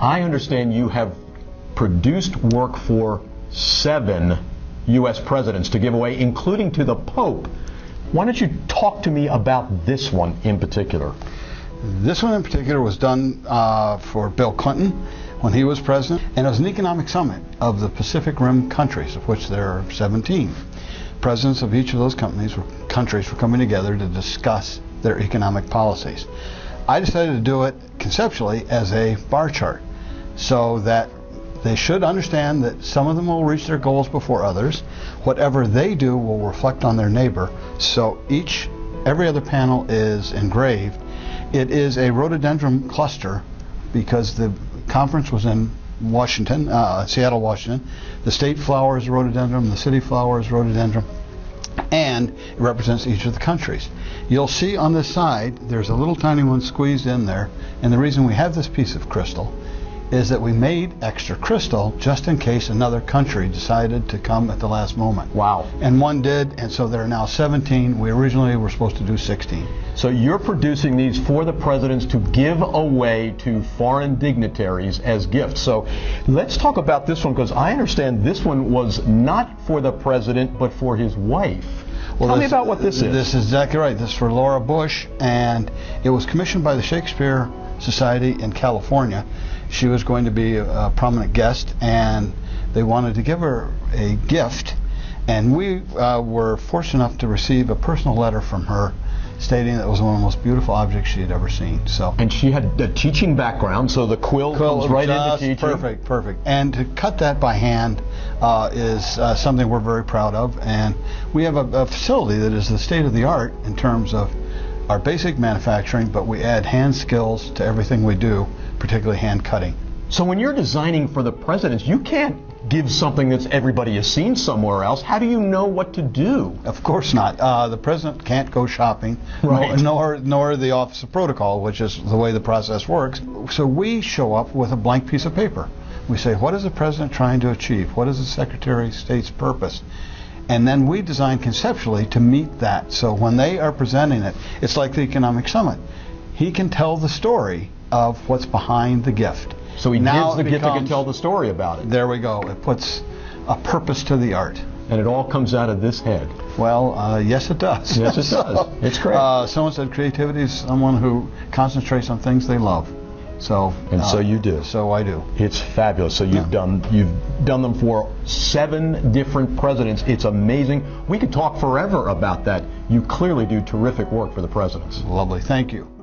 I understand you have produced work for seven U.S. presidents to give away, including to the Pope. Why don't you talk to me about this one in particular? This one in particular was done uh, for Bill Clinton when he was president, and it was an economic summit of the Pacific Rim countries, of which there are 17. Presidents of each of those companies were, countries were coming together to discuss their economic policies. I decided to do it conceptually as a bar chart so that they should understand that some of them will reach their goals before others. Whatever they do will reflect on their neighbor. So each, every other panel is engraved. It is a rhododendron cluster because the conference was in Washington, uh, Seattle, Washington. The state flower is rhododendron, the city flower is rhododendron, and it represents each of the countries. You'll see on this side, there's a little tiny one squeezed in there, and the reason we have this piece of crystal is that we made extra crystal just in case another country decided to come at the last moment. Wow. And one did, and so there are now 17. We originally were supposed to do 16. So you're producing these for the presidents to give away to foreign dignitaries as gifts. So let's talk about this one because I understand this one was not for the president but for his wife. Well, Tell this, me about what this is. This is exactly right. This is for Laura Bush, and it was commissioned by the Shakespeare Society in California. She was going to be a, a prominent guest, and they wanted to give her a gift. And we uh, were fortunate enough to receive a personal letter from her stating that it was one of the most beautiful objects she had ever seen. So and she had a teaching background, so the quill, quill comes right into teaching. Perfect, perfect. And to cut that by hand uh, is uh, something we're very proud of, and we have a, a facility that is the state of the art in terms of our basic manufacturing, but we add hand skills to everything we do, particularly hand cutting. So when you're designing for the presidents, you can't give something that everybody has seen somewhere else. How do you know what to do? Of course not. Uh, the president can't go shopping, right. nor, nor the Office of Protocol, which is the way the process works. So we show up with a blank piece of paper. We say, what is the president trying to achieve? What is the Secretary of State's purpose? And then we design conceptually to meet that. So when they are presenting it, it's like the economic summit. He can tell the story of what's behind the gift. So he now gives the gift to tell the story about it. There we go. It puts a purpose to the art. And it all comes out of this head. Well, uh, yes, it does. Yes, it does. it's great. Uh, someone said creativity is someone who concentrates on things they love. So and uh, so you do. So I do. It's fabulous. So you've yeah. done you've done them for seven different presidents. It's amazing. We could talk forever about that. You clearly do terrific work for the presidents. Lovely. Thank you.